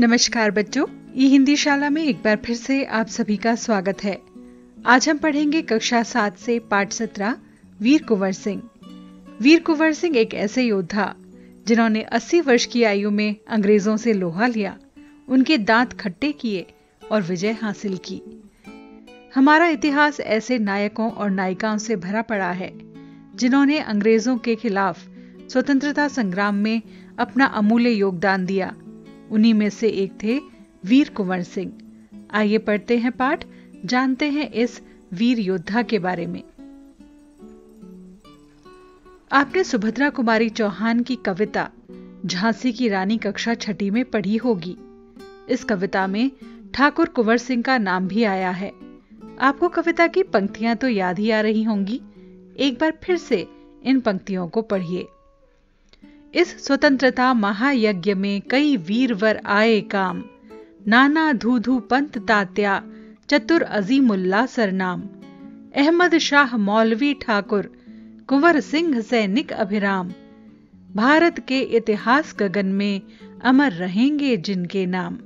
नमस्कार बच्चों, ई हिंदी शाला में एक बार फिर से आप सभी का स्वागत है। आज हम पढ़ेंगे कक्षा सात से पाठ सत्रह, वीर कुंवर सिंह। वीर कुंवर सिंह एक ऐसे योद्धा, जिन्होंने 80 वर्ष की आयु में अंग्रेज़ों से लोहा लिया, उनके दांत खट्टे किए और विजय हासिल की। हमारा इतिहास ऐसे नायकों और नायिकाओं से भरा पड़ा है, जिन्होंने अंग्रेज़ों के खिलाफ स्वतंत्रता संग्राम में अपना अमूल्य योगदान दिया उन्हीं में से एक थे वीर कुंवर सिंह। आइए पढ़ते हैं पाठ, जानते हैं इस वीर योद्धा के बारे में। आपने सुभद्रा कुमारी चौहान की कविता, झांसी की रानी कक्षा छठी में पढ़ी होगी। इस कविता में ठाकुर कुंवर सिंह का नाम भी आया है। आपको कविता की पंक्तियाँ तो याद ही आ रही होंगी। एक बार फिर से इन पंक्तियों को पढ़िए। इस स्वतंत्रता महायज्ञ में कई वीरवर आए काम। नाना धूधू पंत तात्या, चतुर अजीमुल्ला सरनाम। अहमद शाह मौलवी ठाकुर, कुंवर सिंह सैनिक अभिराम। भारत के इतिहास गगन में अमर रहेंगे जिनके नाम।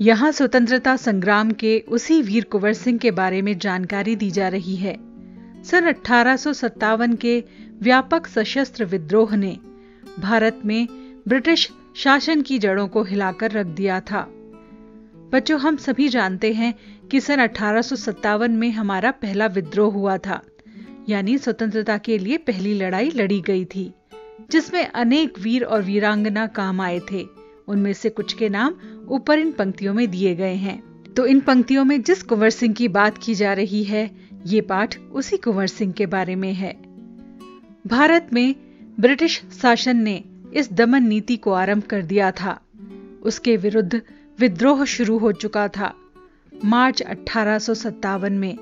यहाँ स्वतंत्रता संग्राम के उसी वीर कुंवर सिंह के बारे में जानकारी दी जा रही है। सन अठारह के व्यापक सशस्त्र विद्रोह ने भारत में ब्रिटिश शासन की जड़ों को हिलाकर रख दिया था। बच्चों, हम सभी जानते हैं कि सन अठारह सौ सत्तावन में हमारा पहला विद्रोह हुआ था, यानी स्वतंत्रता के लिए पहली लड़ाई लड़ी गई थी, जिसमें अनेक वीर और वीरांगना काम आए थे। उनमें से कुछ के नाम ऊपर इन पंक्तियों में दिए गए हैं। तो इन पंक्तियों में जिस कुंवर सिंह की बात की जा रही है, ये पाठ उसी कुंवर सिंह के बारे में है। भारत में ब्रिटिश शासन ने इस दमन नीति को आरंभ कर दिया था। उसके विरुद्ध विद्रोह शुरू हो चुका था। मार्च अठारह सौ सत्तावन में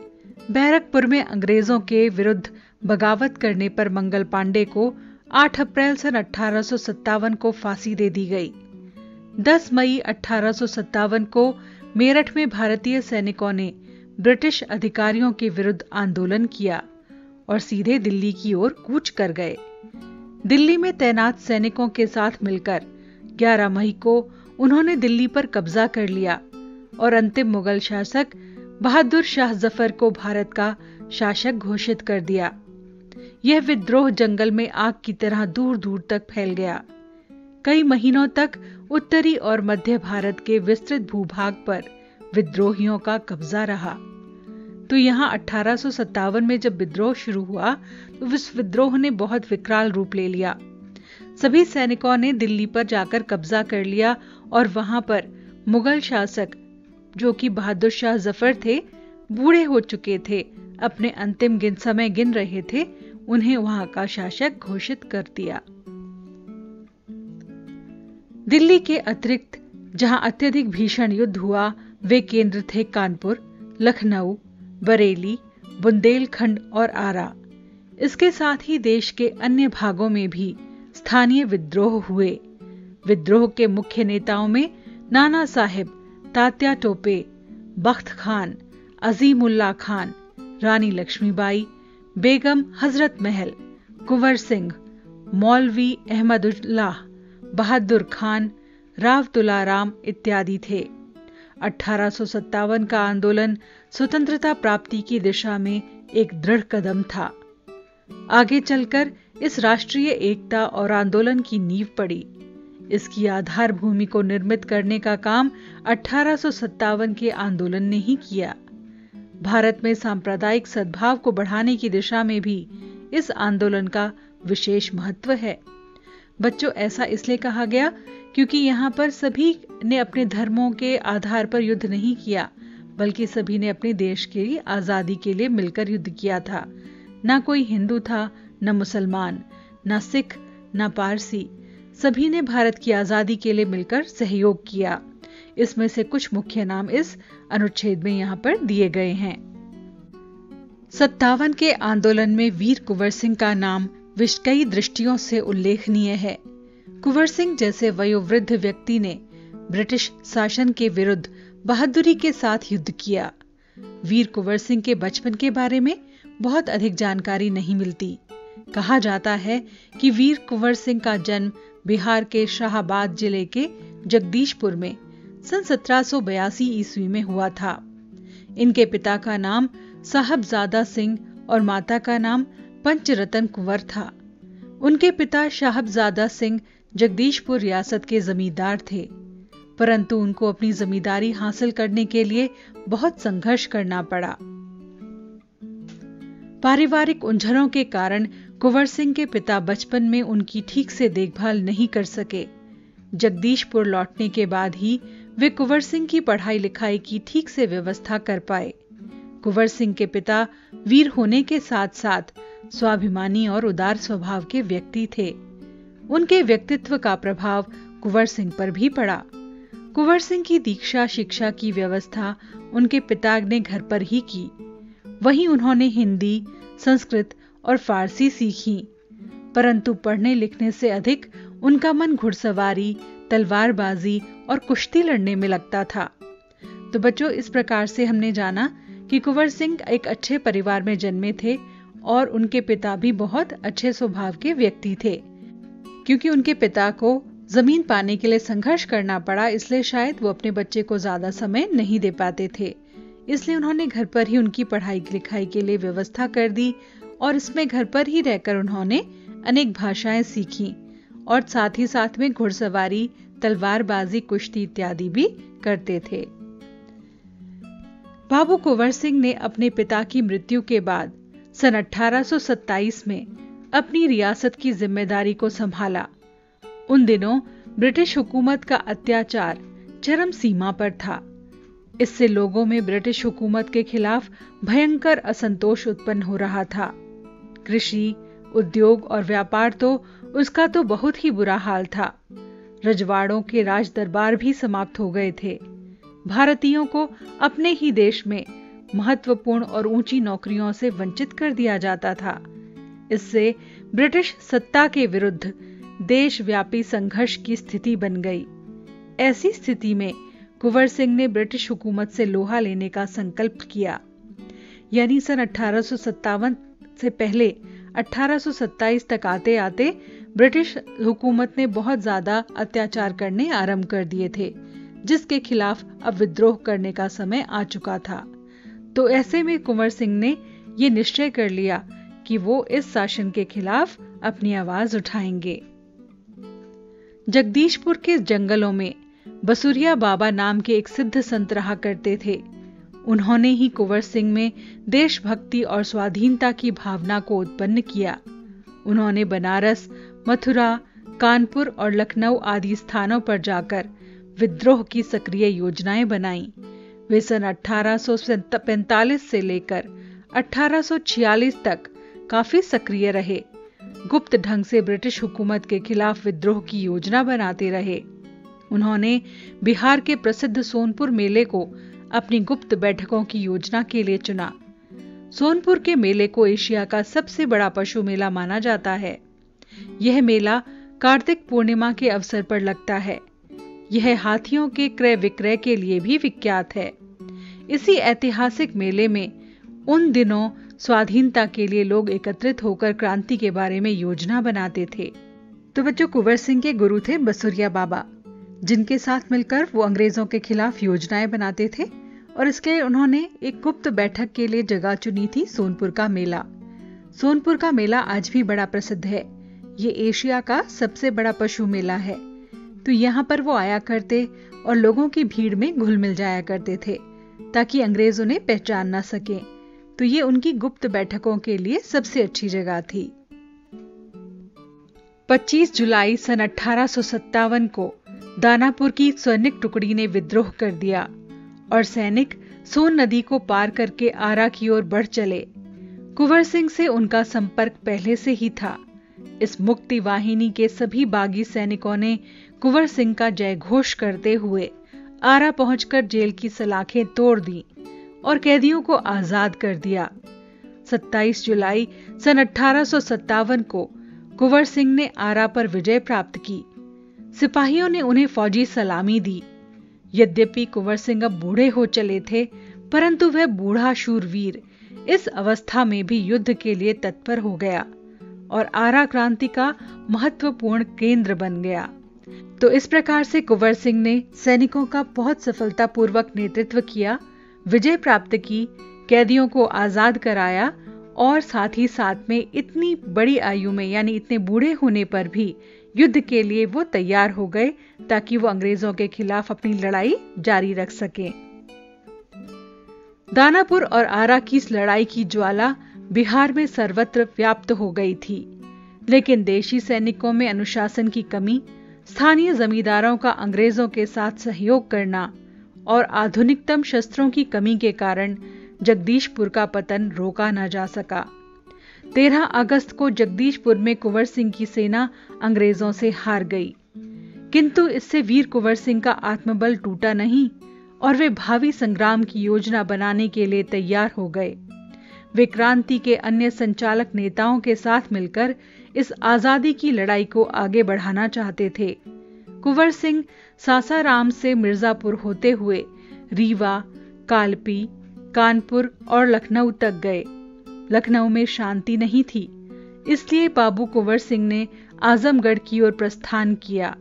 बैरकपुर में अंग्रेज़ों के विरुद्ध बगावत करने पर मंगल पांडे को 8 अप्रैल सन अठारह को फांसी दे दी गई। 10 मई अठारह को मेरठ में भारतीय सैनिकों ने ब्रिटिश अधिकारियों के विरुद्ध आंदोलन किया और सीधे दिल्ली की ओर कूच कर गए। दिल्ली में तैनात सैनिकों के साथ मिलकर 11 मई को उन्होंने दिल्ली पर कब्जा कर लिया और अंतिम मुगल शासक बहादुर शाह ज़फ़र को भारत का शासक घोषित कर दिया। यह विद्रोह जंगल में आग की तरह दूर दूर तक फैल गया। कई महीनों तक उत्तरी और मध्य भारत के विस्तृत भूभाग पर विद्रोहियों का कब्जा रहा। तो यहाँ अठारह में जब विद्रोह शुरू हुआ तो इस विद्रोह ने बहुत विकराल रूप ले लिया। सभी सैनिकों ने दिल्ली पर जाकर कब्जा कर लिया और वहाँ पर मुगल शासक, जो कि बहादुर शाह ज़फ़र थे, बूढ़े हो चुके थे, अपने अंतिम गिन, समय गिन रहे थे, उन्हें वहाँ का शासक घोषित कर दिया। दिल्ली के अतिरिक्त, जहाँ अत्यधिक भीषण युद्ध हुआ, वे केंद्र थे कानपुर, लखनऊ बरेली, बुंदेलखंड और आरा। इसके साथ ही देश के अन्य भागों में भी स्थानीय विद्रोह हुए। विद्रोह के मुख्य नेताओं में नाना साहिब, तात्या टोपे, बख्त खान, अजीमुल्ला खान, रानी लक्ष्मीबाई, बेगम हज़रत महल, कुंवर सिंह, मौलवी अहमदुल्लाह, बहादुर खान, राव तुलाराम इत्यादि थे। अठारह का आंदोलन स्वतंत्रता प्राप्ति की दिशा में एक दृढ़ कदम था। आगे चलकर इस राष्ट्रीय एकता और आंदोलन की नींव पड़ी। इसकी आधार भूमि को निर्मित करने का काम अठारह के आंदोलन ने ही किया। भारत में सांप्रदायिक सद्भाव को बढ़ाने की दिशा में भी इस आंदोलन का विशेष महत्व है। बच्चों, ऐसा इसलिए कहा गया क्योंकि यहाँ पर सभी ने अपने धर्मों के आधार पर युद्ध नहीं किया, बल्कि सभी ने अपने देश के आज़ादी के लिए मिलकर युद्ध किया था। न कोई हिंदू था, न मुसलमान, न सिख, न पारसी। सभी ने भारत की आज़ादी के लिए मिलकर सहयोग किया। इसमें से कुछ मुख्य नाम इस अनुच्छेद में यहाँ पर दिए गए हैं। सत्तावन के आंदोलन में वीर कुंवर सिंह का नाम विश्व कई दृष्टियों से उल्लेखनीय है। कुंवर सिंह जैसे वयोवृद्ध व्यक्ति ने ब्रिटिश शासन के विरुद्ध बहादुरी के साथ युद्ध किया। वीर कुंवर सिंह के बचपन के बारे में बहुत अधिक जानकारी नहीं मिलती। कहा जाता है कि वीर कुंवर सिंह का जन्म बिहार के शाहबाद ज़िले के जगदीशपुर में सन सत्रह ईस्वी में हुआ था। इनके पिता का नाम साहबजादा सिंह और माता का नाम पंचरतन कुंवर था। उनके पिता साहबजादा सिंह जगदीशपुर रियासत के जमींदार थे, परंतु उनको अपनी जमींदारी हासिल करने के लिए बहुत संघर्ष करना पड़ा। पारिवारिक उलझनों के कारण कुंवर सिंह के पिता बचपन में उनकी ठीक से देखभाल नहीं कर सके। जगदीशपुर लौटने के बाद ही वे कुंवर सिंह की पढ़ाई लिखाई की ठीक से व्यवस्था कर पाए। कुंवर सिंह के पिता वीर होने के साथ साथ स्वाभिमानी और उदार स्वभाव के व्यक्ति थे। उनके व्यक्तित्व का प्रभाव कुंवर सिंह पर भी पड़ा। कुंवर सिंह की दीक्षा शिक्षा की व्यवस्था उनके पिता ने घर पर ही की। वहीं उन्होंने हिंदी, संस्कृत और फारसी सीखी। परंतु पढ़ने लिखने से अधिक उनका मन घुड़सवारी, तलवारबाजी और कुश्ती लड़ने में लगता था। तो बच्चों, इस प्रकार से हमने जाना कि कुंवर सिंह एक अच्छे परिवार में जन्मे थे और उनके पिता भी बहुत अच्छे स्वभाव के व्यक्ति थे। क्योंकि उनके पिता को ज़मीन पाने के लिए संघर्ष करना पड़ा, इसलिए शायद वो अपने बच्चे को ज़्यादा समय नहीं दे पाते थे। इसलिए उन्होंने घर पर ही उनकी पढ़ाई लिखाई के लिए व्यवस्था कर दी और इसमें घर पर ही रहकर उन्होंने अनेक भाषाएँ सीखी और साथ ही साथ में घुड़सवारी, तलवारबाजी, कुश्ती इत्यादि भी करते थे। बाबू कुंवर सिंह ने अपने पिता की मृत्यु के बाद सन 1827 में अपनी रियासत की ज़िम्मेदारी को संभाला। उन दिनों ब्रिटिश हुकूमत का अत्याचार चरम सीमा पर था। इससे लोगों में ब्रिटिश हुकूमत के खिलाफ भयंकर असंतोष उत्पन्न हो रहा था। कृषि, उद्योग और व्यापार तो उसका तो बहुत ही बुरा हाल था। रजवाड़ों के राज दरबार भी समाप्त हो गए थे। भारतीयों को अपने ही देश में महत्वपूर्ण और ऊँची नौकरियों से वंचित कर दिया जाता था। इससे ब्रिटिश सत्ता के विरुद्ध देशव्यापी संघर्ष की स्थिति बन गई। ऐसी स्थिति में कुंवर सिंह ने ब्रिटिश हुकूमत से लोहा लेने का संकल्प किया। यानी सन अठारह से पहले 1827 तक आते आते ब्रिटिश हुकूमत ने बहुत ज़्यादा अत्याचार करने आरंभ कर दिए थे, जिसके खिलाफ अब विद्रोह करने का समय आ चुका था। तो ऐसे में कुंवर सिंह ने ये निश्चय कर लिया कि वो इस शासन के खिलाफ अपनी आवाज़ उठाएँगे। जगदीशपुर के जंगलों में बसुरिया बाबा नाम के एक सिद्ध संत रहा करते थे। उन्होंने ही कुंवर सिंह में देशभक्ति और स्वाधीनता की भावना को उत्पन्न किया। उन्होंने बनारस, मथुरा, कानपुर और लखनऊ आदि स्थानों पर जाकर विद्रोह की सक्रिय योजनाएँ बनाई। वे सन 1845 से लेकर 1846 तक काफ़ी सक्रिय रहे। गुप्त ढंग से ब्रिटिश हुकूमत के खिलाफ विद्रोह की योजना बनाते रहे। उन्होंने बिहार के प्रसिद्ध सोनपुर मेले को अपनी गुप्त बैठकों की योजना के लिए चुना। सोनपुर के मेले को एशिया का सबसे बड़ा पशु मेला माना जाता है। यह मेला कार्तिक पूर्णिमा के अवसर पर लगता है। यह हाथियों के क्रय विक्रय के लिए भी विख्यात है। इसी ऐतिहासिक मेले में उन दिनों स्वाधीनता के लिए लोग एकत्रित होकर क्रांति के बारे में योजना बनाते थे। तो बच्चों, कुंवर सिंह के गुरु थे बसुरिया बाबा, जिनके साथ मिलकर वो अंग्रेज़ों के खिलाफ योजनाएँ बनाते थे और इसके उन्होंने एक गुप्त बैठक के लिए जगह चुनी थी सोनपुर का मेला। सोनपुर का मेला आज भी बड़ा प्रसिद्ध है। ये एशिया का सबसे बड़ा पशु मेला है। तो यहाँ पर वो आया करते और लोगों की भीड़ में घुल मिल जाया करते थे, ताकि अंग्रेज़ उन्हें पहचान ना सके। तो ये उनकी गुप्त बैठकों के लिए सबसे अच्छी जगह थी। 25 जुलाई सन अठारह सौ सत्तावन को दानापुर की सैनिक टुकड़ी ने विद्रोह कर दिया और सैनिक सोन नदी को पार करके आरा की ओर बढ़ चले। कुंवर सिंह से उनका संपर्क पहले से ही था। इस मुक्ति वाहिनी के सभी बागी सैनिकों ने कुंवर सिंह का जय घोष करते हुए आरा पहुंचकर जेल की सलाखें तोड़ दी। और कैदियों को आज़ाद कर दिया। 27 जुलाई सन अठारह को कुंवर सिंह ने आरा पर विजय प्राप्त की। सिपाहियों ने उन्हें फौजी सलामी दी। यद्यपि कुंवर सिंह अब बूढ़े हो चले थे, परंतु वह बूढ़ा शूरवीर इस अवस्था में भी युद्ध के लिए तत्पर हो गया और आरा क्रांति का महत्वपूर्ण केंद्र बन गया। तो इस प्रकार से कुंवर सिंह ने सैनिकों का बहुत सफलतापूर्वक नेतृत्व किया विजय प्राप्त की, कैदियों को आज़ाद कराया और साथ ही साथ में इतनी बड़ी आयु में, यानी इतने बूढ़े होने पर भी युद्ध के लिए वो तैयार हो गए ताकि वो अंग्रेज़ों के खिलाफ अपनी लड़ाई जारी रख सकें। दानापुर और आरा की इस लड़ाई की ज्वाला बिहार में सर्वत्र व्याप्त हो गई थी, लेकिन देशी सैनिकों में अनुशासन की कमी, स्थानीय जमींदारों का अंग्रेज़ों के साथ सहयोग करना और आधुनिकतम शस्त्रों की कमी के कारण जगदीशपुर का पतन रोका न जा सका। 13 अगस्त को जगदीशपुर में कुंवर सिंह की सेना अंग्रेज़ों से हार गई। किंतु इससे वीर कुंवर सिंह का आत्मबल टूटा नहीं और वे भावी संग्राम की योजना बनाने के लिए तैयार हो गए। वे क्रांति के अन्य संचालक नेताओं के साथ मिलकर इस आज़ादी की लड़ाई को आगे बढ़ाना चाहते थे। कुंवर सिंह सासाराम से मिर्जापुर होते हुए रीवा, कालपी, कानपुर और लखनऊ तक गए। लखनऊ में शांति नहीं थी, इसलिए बाबू कुंवर सिंह ने आजमगढ़ की ओर प्रस्थान किया।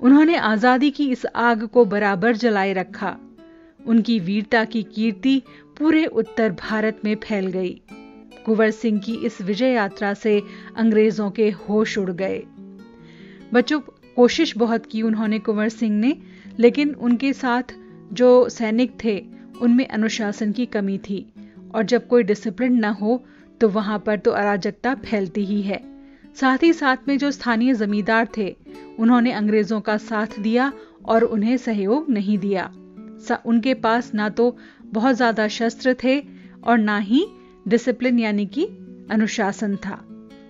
उन्होंने आज़ादी की इस आग को बराबर जलाए रखा। उनकी वीरता की कीर्ति पूरे उत्तर भारत में फैल गई। कुंवर सिंह की इस विजय यात्रा से अंग्रेज़ों के होश उड़ गए। बच्चों कोशिश बहुत की उन्होंने कुंवर सिंह ने, लेकिन उनके साथ जो सैनिक थे, उनमें अनुशासन की कमी थी, और जब कोई डिसिप्लिन न हो तो वहाँ पर तो अराजकता फैलती ही है। साथ ही साथ में जो स्थानीय जमींदार थे, उन्होंने अंग्रेज़ों का साथ दिया और उन्हें सहयोग नहीं दिया। उनके पास ना तो बहुत ज़्यादा शस्त्र थे और ना ही डिसिप्लिन यानी कि अनुशासन था।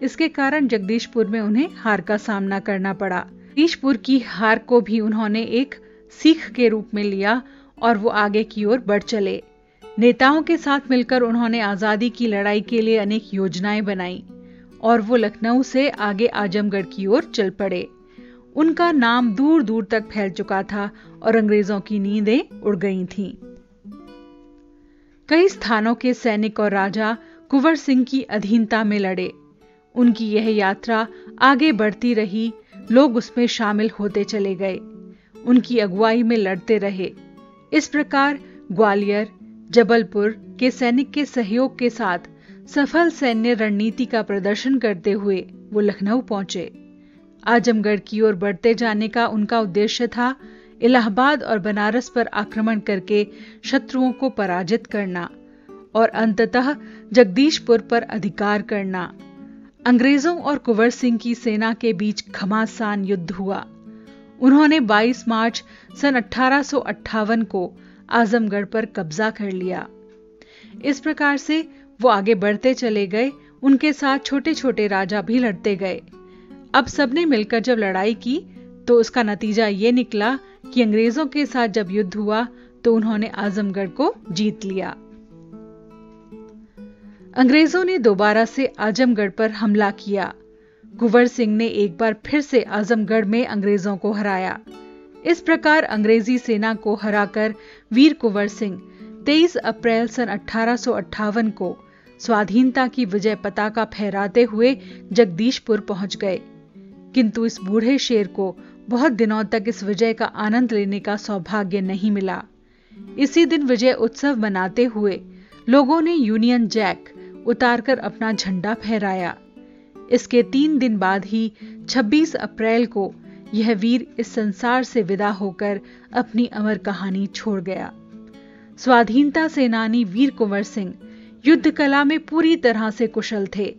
इसके कारण जगदीशपुर में उन्हें हार का सामना करना पड़ा। जगदीशपुर की हार को भी उन्होंने एक सीख के रूप में लिया और वो आगे की ओर बढ़ चले। नेताओं के साथ मिलकर उन्होंने आज़ादी की लड़ाई के लिए अनेक योजनाएँ बनाई और वो लखनऊ से आगे आजमगढ़ की ओर चल पड़े। उनका नाम दूर दूर तक फैल चुका था और अंग्रेज़ों की नींदें उड़ गई थीं। कई स्थानों के सैनिक और राजा कुंवर सिंह की अधीनता में लड़े। उनकी यह यात्रा आगे बढ़ती रही लोग उसमें शामिल होते चले गए। उनकी अगुवाई में लड़ते रहे। इस प्रकार ग्वालियर, जबलपुर के सैनिक के सहयोग के साथ सफल सैन्य रणनीति का प्रदर्शन करते हुए वो लखनऊ पहुँचे। आजमगढ़ की ओर बढ़ते जाने का उनका उद्देश्य था इलाहाबाद और बनारस पर आक्रमण करके शत्रुओं को पराजित करना और अंततः जगदीशपुर पर अधिकार करना। अंग्रेज़ों और कुंवर सिंह की सेना के बीच घमासान युद्ध हुआ। उन्होंने 22 मार्च सन अठारह को आजमगढ़ पर कब्जा कर लिया। इस प्रकार से वो आगे बढ़ते चले गए, उनके साथ छोटे छोटे राजा भी लड़ते गए। अब सबने मिलकर जब लड़ाई की तो उसका नतीजा ये निकला कि अंग्रेज़ों के साथ जब युद्ध हुआ तो उन्होंने आजमगढ़ को जीत लिया। अंग्रेज़ों ने दोबारा से आजमगढ़ पर हमला किया। कुंवर सिंह ने एक बार फिर से आजमगढ़ में अंग्रेज़ों को हराया। इस प्रकार अंग्रेज़ी सेना को हराकर वीर कुंवर सिंह 23 अप्रैल सन अठारह सौ अट्ठावन को स्वाधीनता की विजय पताका फहराते हुए जगदीशपुर पहुँच गए। किंतु इस बूढ़े शेर को बहुत दिनों तक इस विजय का आनंद लेने का सौभाग्य नहीं मिला। इसी दिन विजय उत्सव मनाते हुए लोगों ने यूनियन जैक उतारकर अपना झंडा फहराया। इसके तीन दिन बाद ही 26 अप्रैल को, यह वीर इस संसार से विदा होकर अपनी अमर कहानी छोड़ गया। स्वाधीनता सेनानी वीर कुंवर सिंह युद्ध कला में पूरी तरह से कुशल थे।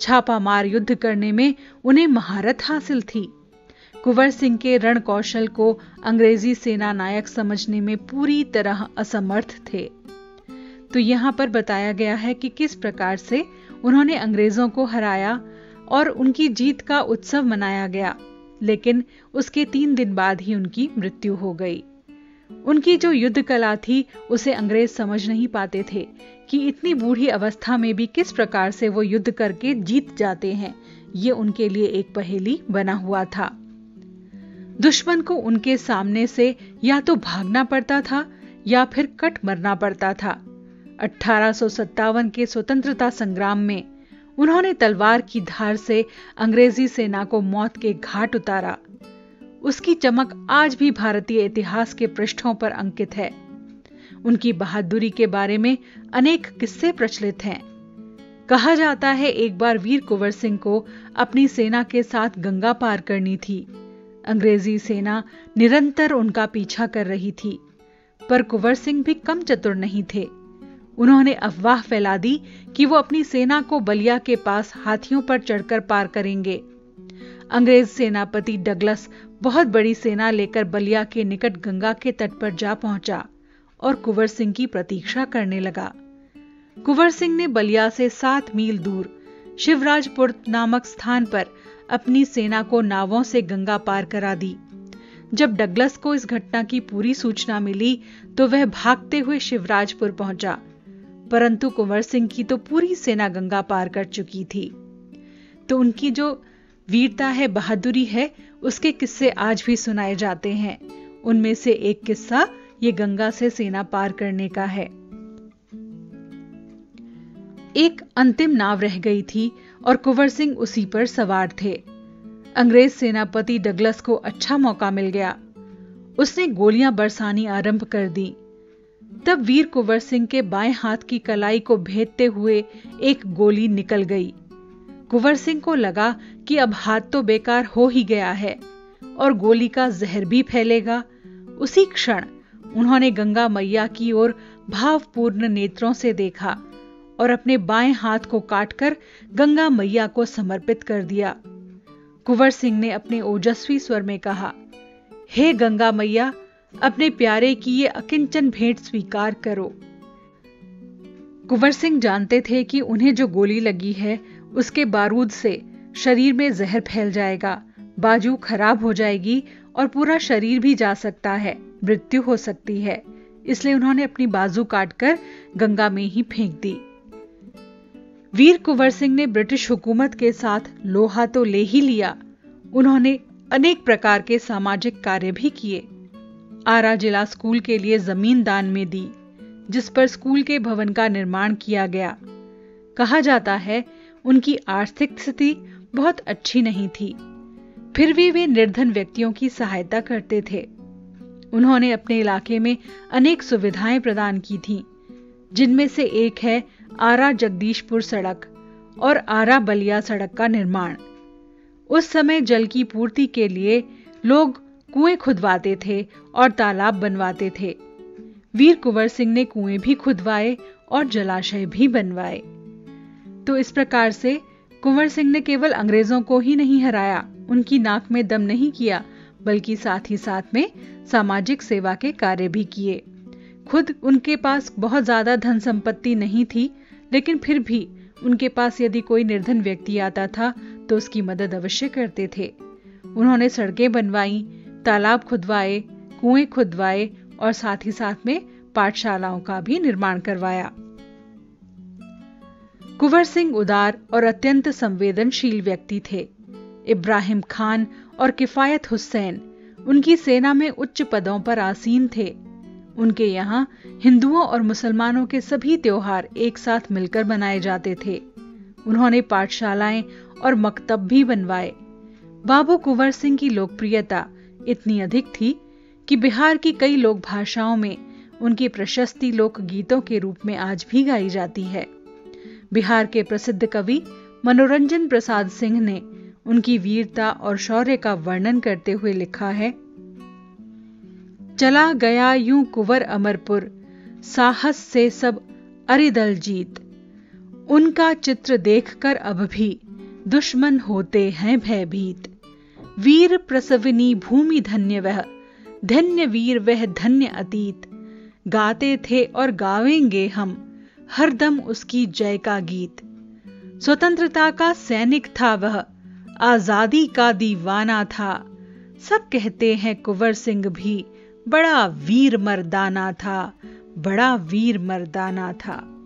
छापामार युद्ध करने में उन्हें महारत हासिल थी। कुंवर सिंह के रण कौशल को अंग्रेज़ी सेना नायक समझने में पूरी तरह असमर्थ थे। तो यहाँ पर बताया गया है कि किस प्रकार से उन्होंने अंग्रेज़ों को हराया और उनकी जीत का उत्सव मनाया गया, लेकिन उसके तीन दिन बाद ही उनकी मृत्यु हो गई। उनकी जो युद्ध कला थी, उसे अंग्रेज़ समझ नहीं पाते थे कि इतनी बूढ़ी अवस्था में भी किस प्रकार से वो युद्ध करके जीत जाते हैं। ये उनके लिए एक पहेली बना हुआ था। दुश्मन को उनके सामने से या तो भागना पड़ता था या फिर कट मरना पड़ता था। अठारह के स्वतंत्रता संग्राम में उन्होंने तलवार की धार से अंग्रेज़ी सेना को मौत के घाट उतारा। उसकी चमक आज भी भारतीय इतिहास के पृष्ठों पर अंकित है। उनकी बहादुरी के बारे में अनेक किस्से प्रचलित हैं। कहा जाता है, एक बार वीर कुंवर सिंह को अपनी सेना के साथ गंगा पार करनी थी। अंग्रेज़ी सेना निरंतर उनका पीछा कर रही थी, पर कुंवर सिंह भी कम चतुर नहीं थे। उन्होंने अफवाह फैला दी कि वो अपनी सेना को बलिया के पास हाथियों पर चढ़कर पार करेंगे। अंग्रेज़ सेनापति डगलस बहुत बड़ी सेना लेकर बलिया के निकट गंगा के तट पर जा पहुँचा और कुंवर सिंह की प्रतीक्षा करने लगा। कुंवर सिंह ने बलिया से सात मील दूर शिवराजपुर नामक स्थान पर अपनी सेना को नावों से गंगा पार करा दी। जब डगलस को इस घटना की पूरी सूचना मिली तो वह भागते हुए शिवराजपुर पहुँचा परंतु कुंवर सिंह की तो पूरी सेना गंगा पार कर चुकी थी। तो उनकी जो वीरता है, बहादुरी है, उसके किस्से आज भी सुनाए जाते हैं। उनमें से एक किस्सा ये गंगा से सेना पार करने का है। एक अंतिम नाव रह गई थी और कुंवर सिंह उसी पर सवार थे। अंग्रेज़ सेनापति डगलस को अच्छा मौका मिल गया। उसने गोलियाँ बरसानी आरंभ कर दी। तब वीर कुंवर सिंह के बाएँ हाथ की कलाई को भेदते हुए एक गोली निकल गई। कुंवर सिंह को लगा कि अब हाथ तो बेकार हो ही गया है और गोली का जहर भी फैलेगा। उसी क्षण उन्होंने गंगा मैया की ओर भावपूर्ण नेत्रों से देखा और अपने बाएँ हाथ को काटकर गंगा मैया को समर्पित कर दिया। कुंवर सिंह ने अपने ओजस्वी स्वर में कहा, हे गंगा मैया अपने प्यारे की ये अकिंचन भेंट स्वीकार करो। कुंवर सिंह जानते थे कि उन्हें जो गोली लगी है, उसके बारूद से शरीर में जहर फैल जाएगा, बाजू खराब हो जाएगी और पूरा शरीर भी जा सकता है, मृत्यु हो सकती है। इसलिए उन्होंने अपनी बाजू काटकर गंगा में ही फेंक दी। वीर कुंवर सिंह ने ब्रिटिश हुकूमत के साथ लोहा तो ले ही लिया। उन्होंने अनेक प्रकार के सामाजिक कार्य भी किए। आरा जिला स्कूल के लिए ज़मीन दान में दी जिस पर स्कूल के भवन का निर्माण किया गया। कहा जाता है उनकी आर्थिक स्थिति बहुत अच्छी नहीं थी। फिर भी वे निर्धन व्यक्तियों की सहायता करते थे। उन्होंने अपने इलाके में अनेक सुविधाएँ प्रदान की थीं, जिनमें से एक है आरा जगदीशपुर सड़क और आरा बलिया सड़क का निर्माण। उस समय जल की पूर्ति के लिए लोग कुएँ खुदवाते थे और तालाब बनवाते थे। वीर कुंवर सिंह ने कुएँ भी खुदवाए और जलाशय भी बनवाए। तो इस प्रकार से कुंवर सिंह ने केवल अंग्रेज़ों को ही नहीं हराया, उनकी नाक में दम नहीं किया, बल्कि साथ ही साथ में सामाजिक सेवा के कार्य भी किए। खुद उनके पास बहुत ज़्यादा धन संपत्ति नहीं थी, लेकिन फिर भी उनके पास यदि कोई निर्धन व्यक्ति आता था तो उसकी मदद अवश्य करते थे। उन्होंने सड़कें बनवाई तालाब खुदवाए, कुएँ खुदवाए और साथ ही साथ में पाठशालाओं का भी निर्माण करवाया। कुंवर सिंह उदार और अत्यंत संवेदनशील व्यक्ति थे। इब्राहिम खान और किफायत हुसैन उनकी सेना में उच्च पदों पर आसीन थे। उनके यहाँ हिंदुओं और मुसलमानों के सभी त्योहार एक साथ मिलकर मनाए जाते थे। उन्होंने पाठशालाएँ और मकतब भी बनवाए। बाबू कुंवर सिंह की लोकप्रियता इतनी अधिक थी कि बिहार की कई लोक भाषाओं में उनकी प्रशस्ति लोक गीतों के रूप में आज भी गाई जाती है। बिहार के प्रसिद्ध कवि मनोरंजन प्रसाद सिंह ने उनकी वीरता और शौर्य का वर्णन करते हुए लिखा है, चला गया यूँ कुंवर अमरपुर, साहस से सब अरिदल जीत। उनका चित्र देखकर अब भी दुश्मन होते हैं भयभीत। वीर प्रसविनी भूमि धन्य वह, धन्य वीर वह धन्य अतीत। गाते थे और गावेंगे हम हरदम उसकी जय का गीत। स्वतंत्रता का सैनिक था वह, आज़ादी का दीवाना था। सब कहते हैं कुंवर सिंह भी, बड़ा वीर मर्दाना था, बड़ा वीर मर्दाना था।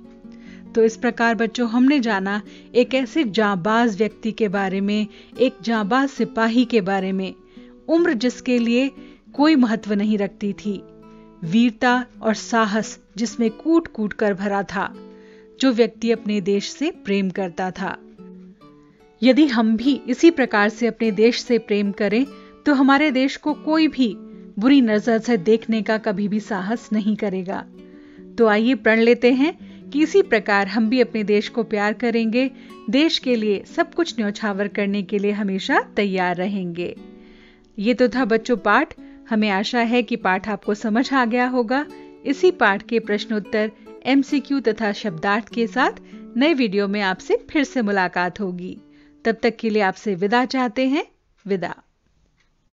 तो इस प्रकार बच्चों, हमने जाना एक ऐसे जाबाज व्यक्ति के बारे में, एक जाबाज सिपाही के बारे में। उम्र जिसके लिए कोई महत्व नहीं रखती थी। वीरता और साहस जिसमें कूट कूट कर भरा था, जो व्यक्ति अपने देश से प्रेम करता था। यदि हम भी इसी प्रकार से अपने देश से प्रेम करें तो हमारे देश को कोई भी बुरी नज़र से देखने का कभी भी साहस नहीं करेगा। तो आइए प्रण लेते हैं कि इसी प्रकार हम भी अपने देश को प्यार करेंगे, देश के लिए सब कुछ न्यौछावर करने के लिए हमेशा तैयार रहेंगे। ये तो था बच्चों पाठ। हमें आशा है कि पाठ आपको समझ आ गया होगा। इसी पाठ के प्रश्नोत्तर एमसीक्यू तथा शब्दार्थ के साथ नए वीडियो में आपसे फिर से मुलाकात होगी। तब तक के लिए आपसे विदा चाहते हैं। विदा।